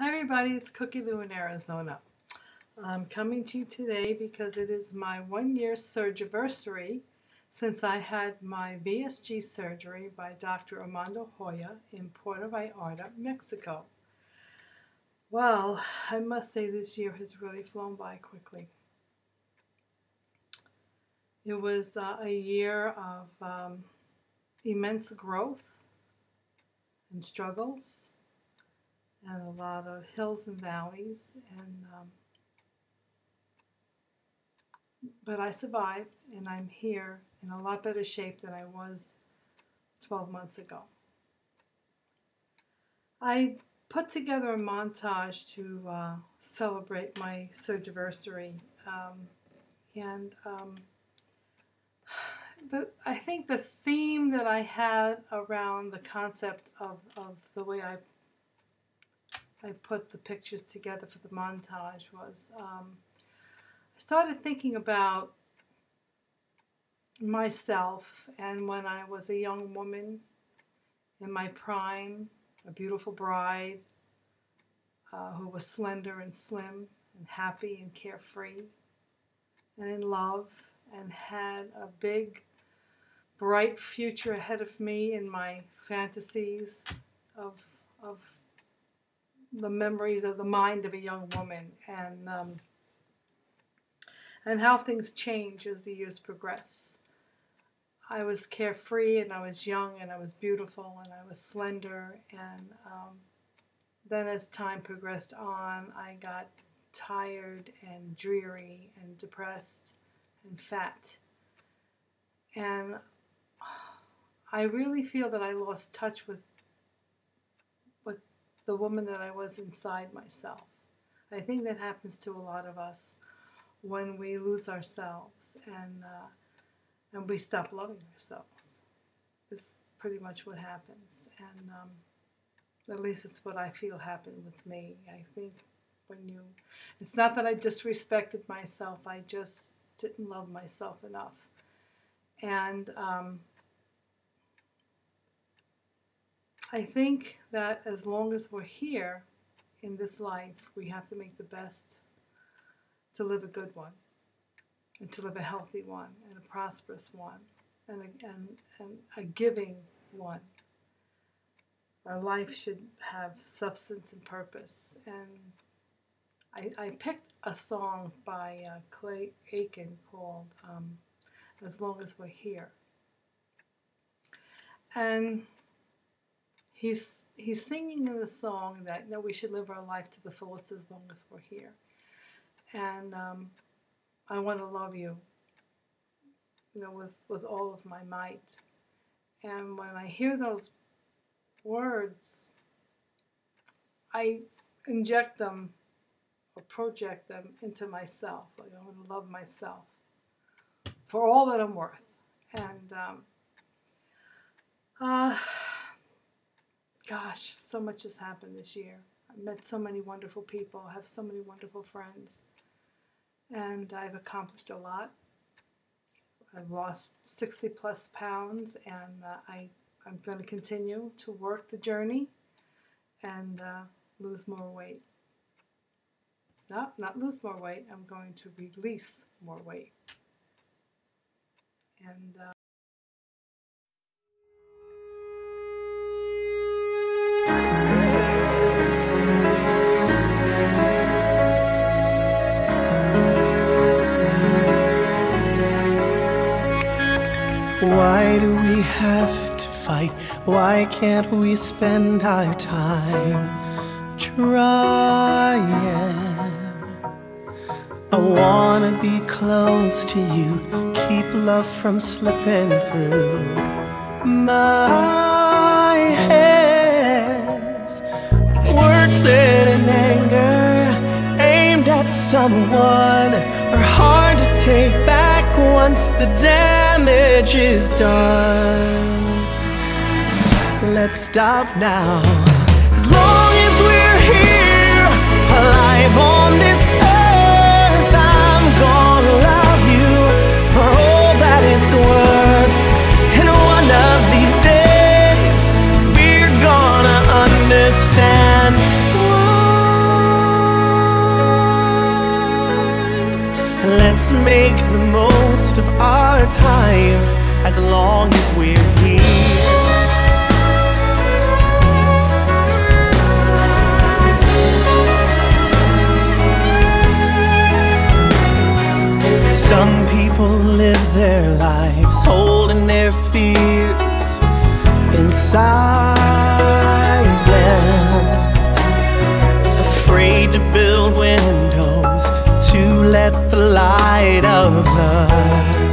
Hi everybody, it's Cookie Lou in Arizona. I'm coming to you today because it is my one year surgiversary since I had my VSG surgery by Dr. Armando Joya in Puerto Vallarta, Mexico. Well, I must say this year has really flown by quickly. It was uh, a year of um, immense growth and struggles and a lot of hills and valleys and um, but I survived and I'm here in a lot better shape than I was 12 months ago. I put together a montage to uh, celebrate my surgiversary um, and um, I think the theme that I had around the concept of, of the way I I put the pictures together for the montage was um, I started thinking about myself and when I was a young woman in my prime, a beautiful bride uh, who was slender and slim and happy and carefree and in love and had a big bright future ahead of me in my fantasies of, of the memories of the mind of a young woman and um, and how things change as the years progress. I was carefree and I was young and I was beautiful and I was slender and um, then as time progressed on I got tired and dreary and depressed and fat and I really feel that I lost touch with with the woman that I was inside myself. I think that happens to a lot of us when we lose ourselves and uh, and we stop loving ourselves. It's pretty much what happens, and um, at least it's what I feel happened with me. I think when you, it's not that I disrespected myself. I just didn't love myself enough, and um, I think that as long as we're here in this life, we have to make the best to live a good one, and to live a healthy one, and a prosperous one, and a, and, and a giving one. Our life should have substance and purpose. And I, I picked a song by uh, Clay Aiken called um, As Long as We're Here. And He's he's singing in the song that know, we should live our life to the fullest as long as we're here, and um, I want to love you, you know, with with all of my might. And when I hear those words, I inject them or project them into myself. Like I want to love myself for all that I'm worth, and um, uh, gosh, so much has happened this year. I've met so many wonderful people, have so many wonderful friends, and I've accomplished a lot. I've lost 60 plus pounds, and uh, I, I'm going to continue to work the journey and uh, lose more weight. No, not lose more weight, I'm going to release more weight. And uh, Why do we have to fight? Why can't we spend our time trying? I wanna be close to you, keep love from slipping through my hands. Words said in anger, aimed at someone, are hard to take once the damage is done. Let's stop now. As long as we're here Alive on this earth I'm gonna love you For all that it's worth. And one of these days We're gonna understand. Let's make the most as long as we're here. Some people live their lives holding their fears inside them, afraid to build windows to let the light of love.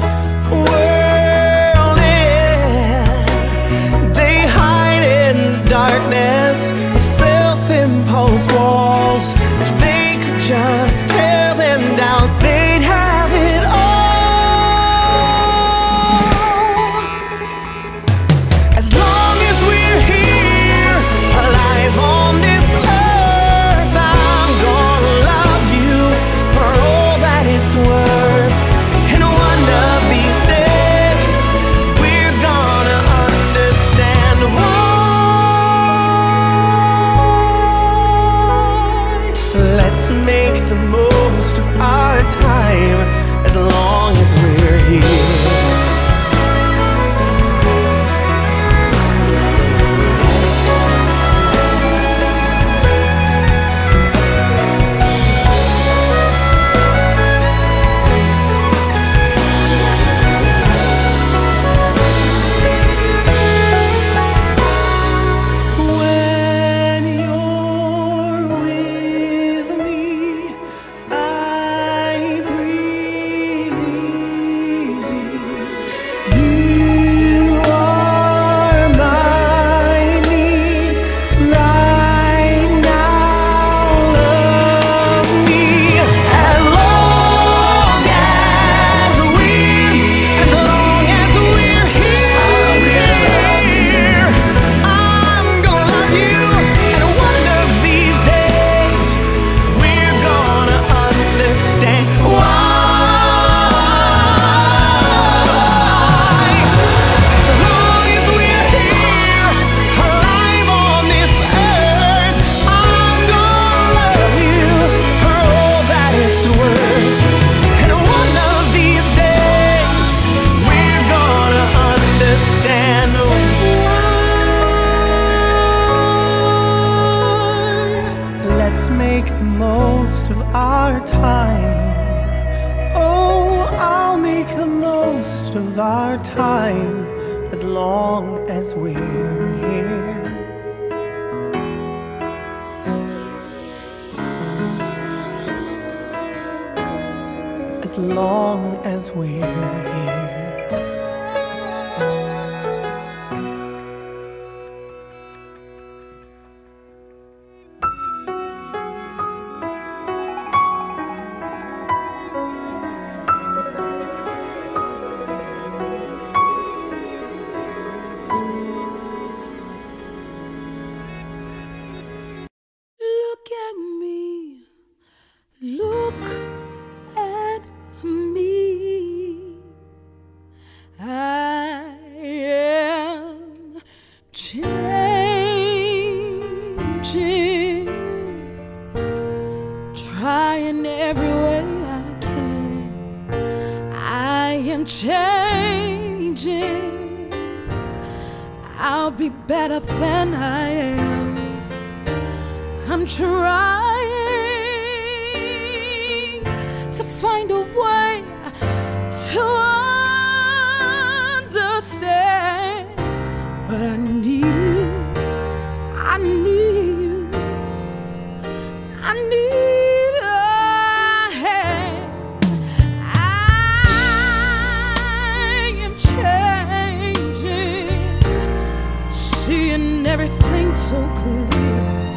Our time. of our time as long as we're here. As long as we're here. Changing, trying every way I can. I am changing. I'll be better than I am. I'm trying. everything so clear.